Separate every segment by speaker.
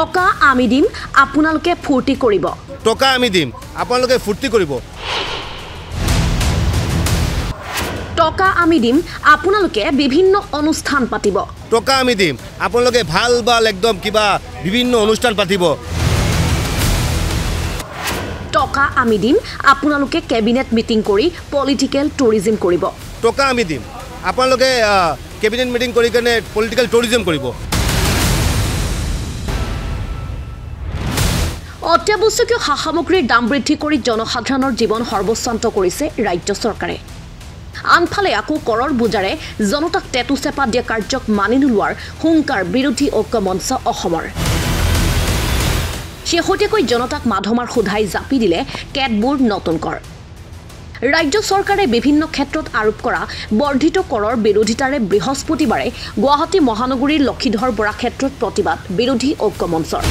Speaker 1: টকা আমি দিম আপোনালোকে ফূৰ্তি কৰিব।
Speaker 2: টকা আমি দিম আপোনালোকে ফূৰ্তি কৰিব।
Speaker 1: টকা আমি দিম আপোনালোকে বিভিন্ন অনুষ্ঠান পাতিব।
Speaker 2: টকা আমি দিম আপোনালোকে ভাল ভাল একদম কিবা বিভিন্ন অনুষ্ঠান পাতিব।
Speaker 1: টকা আমি দিম আপোনালোকে কেবিনেট মিটিং কৰি পলিটিকেল টুৰিজিম কৰিব।
Speaker 2: টকা আমি দিম আপোনালোকে কেবিনেট মিটিং কৰি কেনে পলিটিকেল টুৰিজিম কৰিব।
Speaker 1: অত্যাৱশ্যকীয় সা সামগ্ৰীৰ দাম বৃদ্ধি কৰি জনসাধাৰণৰ জীৱন সৰ্বশ্ৰান্ত কৰিছে ৰাজ্য চৰকাৰে। আনফালে আকৌ কৰৰ বোজাৰে জনতাক টেটু চেপা দিয়া কাৰ্যক মানি নোলোৱাৰ হুংকাৰ বিৰোধী ঐক্য মঞ্চ অসমৰ। শেহতীয়াকৈ জনতাক মাধমাৰ সোধাই জাপি দিলে কেতবোৰ নতুন কৰ। ৰাজ্য চৰকাৰে বিভিন্ন ক্ষেত্ৰত আৰোপ কৰা বৰ্ধিত কৰৰ বিৰোধিতাৰে বৃহস্পতিবাৰে গুৱাহাটী মহানগৰীৰ লক্ষীধৰ বৰা ক্ষেত্ৰত প্ৰতিবাদ বিৰোধী ঐক্য মঞ্চৰ।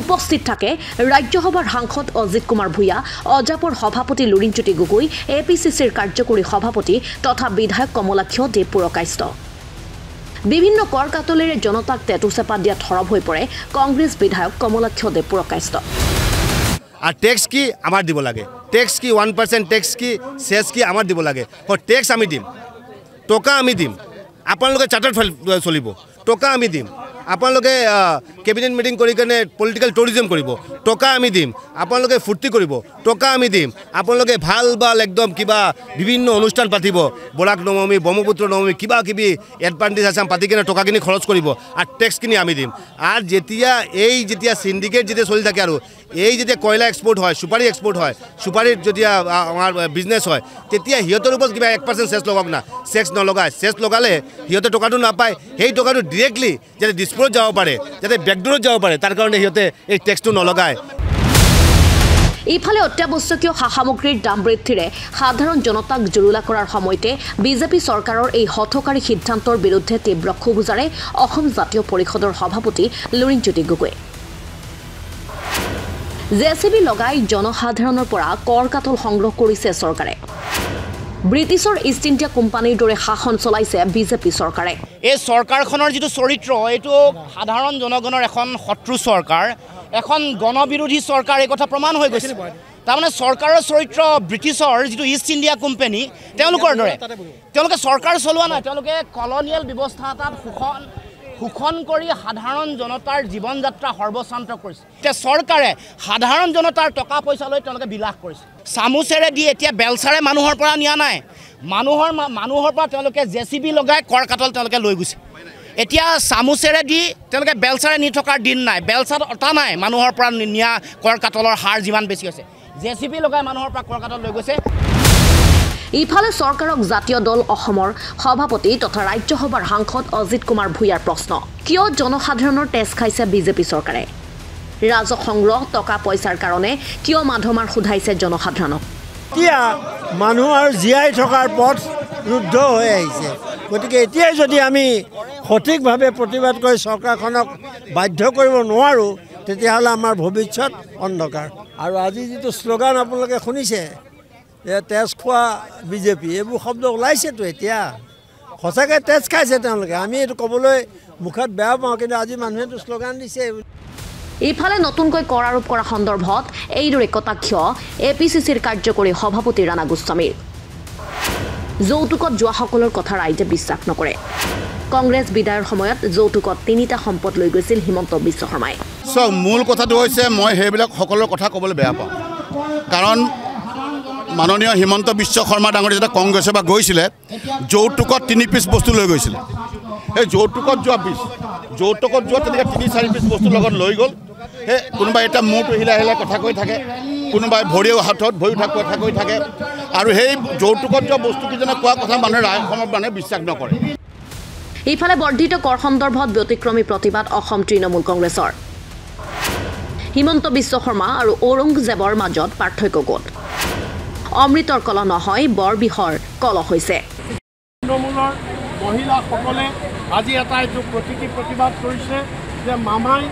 Speaker 1: উপস্থিত থাকে ৰাজ্যসভাৰ সাংসদ অজিত কুমাৰ ভূঞা অজাপৰ সভাপতি Lurinjyoti Gogoi A P C চিৰ কাৰ্যকৰী সভাপতি তথা বিধায়ক কমলাক্ষ দেৱ পুৰকাষ্ট বিভিন্ন কৰ কাটলেৰে জনতাক চেপা দিয়াত সৰব হৈ পৰে কংগ্ৰেছ বিধায়ক কমলাক্ষ দেৱ পুৰকাষ্ট
Speaker 2: আৰু টেক্স কি আমাৰ দিব লাগে? টেক্স কি ওৱান পাৰ্চেণ্ট টেক্স কি? চেছ কি আমাৰ দিব লাগে? টেক্স আমি দিম। টকা আমি দিম। আপোনালোকে চাৰ্টাৰ চলিব। টকা আমি দিম। আপোনালোকে কেবিনেট মিটিং কৰি কেনে পলিটিকেল টুৰিজিম কৰিব টকা আমি দিম আপোনালোকে ফূৰ্তি কৰিব টকা আমি দিম আপোনালোকে ভাল ভাল একদম কিবা বিভিন্ন অনুষ্ঠান পাতিব বৰাক নৱমী ব্ৰহ্মপুত্ৰ নৱমী কিবা কিবি এডভান্টেজ আছে পাতি কেনে টকাখিনি খৰচ কৰিব আৰু টেক্সখিনি আমি দিম। আৰু যেতিয়া এই যেতিয়া চিণ্ডিকেট যেতিয়া চলি থাকে আৰু এই যেতিয়া কয়লা এক্সপৰ্ট হয় চুপাৰী এক্সপৰ্ট হয় চুপাৰীত যেতিয়া আমাৰ বিজনেছ হয় তেতিয়া সিহঁতৰ ওপৰত কিবা এক পাৰ্চেণ্ট চেছ লগাওক না। চেছ নলগায় চেছ লগালে সিহঁতে টকাটো নাপায় সেই টকাটো ডিৰেক্টলি যাতে ডিছপ'জত যাব পাৰে যাতে বেকডোৰত যাব পাৰে তাৰ কাৰণে সিহঁতে এই টেক্সটো নলগায়।
Speaker 1: ইফালে অত্যাৱশ্যকীয় সা সামগ্ৰীৰ দাম বৃদ্ধিৰে সাধাৰণ জনতাক জুৰুলা কৰাৰ সময়তে বিজেপি চৰকাৰৰ এই হঠকাৰী সিদ্ধান্তৰ বিৰুদ্ধে তীব্ৰ ক্ষোভোজাৰে অসম জাতীয় পৰিষদৰ সভাপতি Lurinjyoti Gogoi. J C B লগাই জনসাধাৰণৰ পৰা কৰ কাটল সংগ্ৰহ কৰিছে চৰকাৰে। ব্ৰিটিছৰ ইষ্ট ইণ্ডিয়া কোম্পানীৰ দৰে শাসন চলাইছে বিজেপি চৰকাৰে।
Speaker 3: এই চৰকাৰখনৰ যিটো চৰিত্ৰ এইটো সাধাৰণ জনগণৰ এখন শত্ৰু চৰকাৰ এখন গণবিৰোধী চৰকাৰ এই কথা প্ৰমাণ হৈ গৈছে। তাৰমানে চৰকাৰৰ চৰিত্ৰ ব্ৰিটিছৰ যিটো ইষ্ট ইণ্ডিয়া কোম্পানী তেওঁলোকৰ দৰে। তেওঁলোকে চৰকাৰ চলোৱা নাই তেওঁলোকে কলনিয়েল ব্যৱস্থা এটাত শোষণ শোষণ কৰি সাধাৰণ জনতাৰ জীৱন যাত্ৰা সৰ্বশ্ৰান্ত কৰিছে। এতিয়া চৰকাৰে সাধাৰণ জনতাৰ টকা পইচা লৈ তেওঁলোকে বিলাস কৰিছে। চামুচেৰে দি এতিয়া বেলচাৰে মানুহৰ পৰা নিয়া নাই। মানুহৰ মানুহৰ পৰা তেওঁলোকে জে চি বি লগাই কৰ কাটল তেওঁলোকে লৈ গৈছে। এতিয়া চামুচেৰে দি তেওঁলোকে বেলচাৰে নি থকাৰ দিন নাই। বেলচাত অটা নাই মানুহৰ পৰা নিয়া কৰ কাটলৰ হাৰ যিমান বেছি হৈছে। জে চি বি লগাই মানুহৰ পৰা কৰ কাটল লৈ গৈছে।
Speaker 1: ইফালে চৰকাৰক জাতীয় দল অসমৰ সভাপতি তথা ৰাজ্যসভাৰ সাংসদ অজিত কুমাৰ ভূঞাৰ প্ৰশ্ন। কিয় জনসাধাৰণৰ তেজ খাইছে বিজেপি চৰকাৰে? ৰাজহ সংগ্ৰহ টকা পইচাৰ কাৰণে কিয় মাধমাৰ সোধাইছে জনসাধাৰণক?
Speaker 4: এতিয়া মানুহ আৰু জীয়াই থকাৰ পথ ৰুদ্ধ হৈ আহিছে। গতিকে এতিয়াই যদি আমি সঠিকভাৱে প্ৰতিবাদ কৰি চৰকাৰখনক বাধ্য কৰিব নোৱাৰোঁ তেতিয়াহ'লে আমাৰ ভৱিষ্যত অন্ধকাৰ। আৰু আজি যিটো শ্লোগান আপোনালোকে শুনিছে যে তেজ খোৱা বিজেপি এইবোৰ শব্দ ওলাইছেতো এতিয়া। সঁচাকৈ তেজ খাইছে তেওঁলোকে। আমি এইটো ক'বলৈ মুখত বেয়া পাওঁ কিন্তু আজি মানুহেতো শ্লোগান দিছে।
Speaker 1: ইফালে নতুনকৈ কৰ আৰোপ কৰা সন্দৰ্ভত এইদৰে কটাক্ষ এ পি চি চিৰ কাৰ্যকৰী সভাপতি ৰাণা গোস্বামীৰ। যৌতুকত যোৱাসকলৰ কথা ৰাইজে বিশ্বাস নকৰে। কংগ্ৰেছ বিদায়ৰ সময়ত যৌতুকত তিনিটা সম্পদ লৈ গৈছিল হিমন্ত বিশ্ব শৰ্মাই।
Speaker 5: চাওক মূল কথাটো হৈছে মই সেইবিলাক সকলৰ কথা ক'বলৈ বেয়া পাওঁ। কাৰণ মাননীয় হিমন্ত বিশ্ব শৰ্মা ডাঙৰীয়া যেতিয়া কংগ্ৰেছৰ পৰা গৈছিলে যৌতুকত তিনি পিচ বস্তু লৈ গৈছিলে। সেই যৌতুকত যোৱা পিচ যৌতুকত যোৱা তেনেকৈ তিনি চাৰি পিচ বস্তুৰ লগত লৈ গ'ল। সেই কোনোবাই এতিয়া মূৰটো হিলাই হিলাই কথা কৈ থাকে কোনোবাই ভৰিও হাতত ভৰি উঠা কথা কৈ থাকে। আৰু সেই যৌতুকত যোৱা বস্তুকেইজনে কোৱা কথা মানুহে ৰাইজৰ অসমত মানুহে বিশ্বাস নকৰে।
Speaker 1: ইফালে বৰ্ধিত কৰ সন্দৰ্ভত ব্যতিক্ৰমী প্ৰতিবাদ অসম তৃণমূল কংগ্ৰেছৰ। হিমন্ত বিশ্ব শৰ্মা আৰু ঔৰংগজেৱৰ মাজত পাৰ্থক্য ক'ত? অমৃতৰ কল নহয় বৰ বিষৰ কল হৈছে।
Speaker 6: তৃণমূলৰ মহিলাসকলে আজি এটা এইটো প্ৰতীকী প্ৰতিবাদ কৰিছে যে মামাই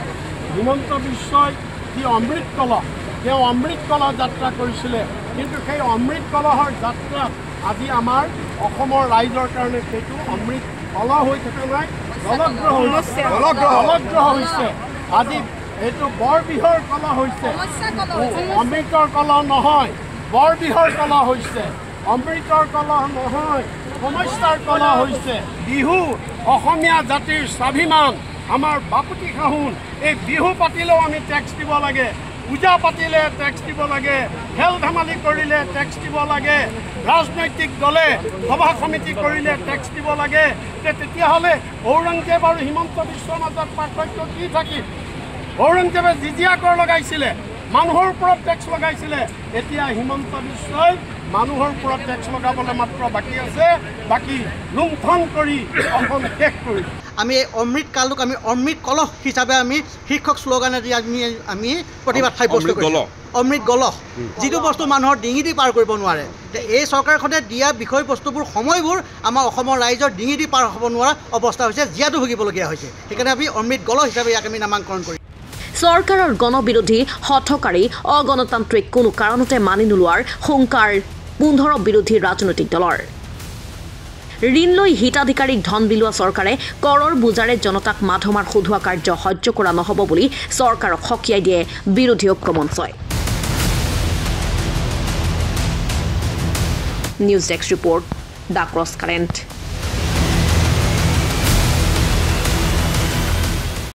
Speaker 6: হিমন্ত বিশ্বই যি অমৃত কলহ তেওঁ অমৃত কলহ যাত্ৰা কৰিছিলে। কিন্তু সেই অমৃত কলহৰ যাত্ৰাত আজি আমাৰ অসমৰ ৰাইজৰ কাৰণে সেইটো অমৃত কলহ হৈ থকা নাই জলগ্ৰহ হৈছে জলগ্ৰহ হৈছে। আজি এইটো বৰ বিহৰ কলা হৈছে। অমৃতৰ কলা নহয় বৰ বিহৰ কলা হৈছে। অমৃতৰ কলা নহয় সমস্যাৰ কলা হৈছে। বিহু অসমীয়া জাতিৰ স্বাভিমান। আমাৰ বাপুতি সাহোন এই বিহু পাতিলেও আমি টেক্স দিব লাগে। পূজা পাতিলে টেক্স দিব লাগে। খেল ধেমালি কৰিলে টেক্স দিব লাগে। ৰাজনৈতিক দলে সভা সমিতি কৰিলে টেক্স দিব লাগে। তেতিয়াহ'লে ঔৰংজেব আৰু হিমন্ত বিশ্বৰ মাজত পাৰ্থক্য কি থাকিল ঔৰংজেবে জিজিয়া কৰ লগাইছিলে মানুহৰ ওপৰত টেক্স লগাইছিলে। এতিয়া হিমন্ত বিশ্বই মানুহৰ ওপৰত টেক্স লগাবলৈ মাত্ৰ বাকী আছে। বাকী লুণ্ঠন কৰি অসম শেষ কৰি
Speaker 7: আমি এই অমৃত কালটোক আমি অমৃত কলহ হিচাপে আমি শীৰ্ষক শ্লোগানেদি আমি আমি প্ৰতিবাদ সাব্যস্ত কৰিছোঁ। অমৃত গলহ। যিটো বস্তু মানুহৰ ডিঙি দি পাৰ কৰিব নোৱাৰে তে এই চৰকাৰখনে দিয়া বিষয়বস্তুবোৰ সময়বোৰ আমাৰ অসমৰ ৰাইজৰ ডিঙি দি পাৰ হ'ব নোৱাৰা অৱস্থা হৈছে জীয়াতো ভুগিবলগীয়া হৈছে। সেইকাৰণে আমি অমৃত গলহ হিচাপে ইয়াক আমি নামাংকৰণ কৰিম।
Speaker 1: চৰকাৰৰ গণবিৰোধী হঠকাৰী অগণতান্ত্ৰিক কোনো কাৰণতে মানি নোলোৱাৰ হুংকাৰ পোন্ধৰ বিৰোধী ৰাজনৈতিক দলৰ। ঋণ লৈ হিতাধিকাৰীক ধন বিলোৱা চৰকাৰে কৰৰ বোজাৰে জনতাক মাধমাৰ সোধোৱা কাৰ্য সহ্য কৰা নহ'ব বুলি চৰকাৰক সকীয়াই দিয়ে বিৰোধী ঐক্য মঞ্চই news desk report the cross current.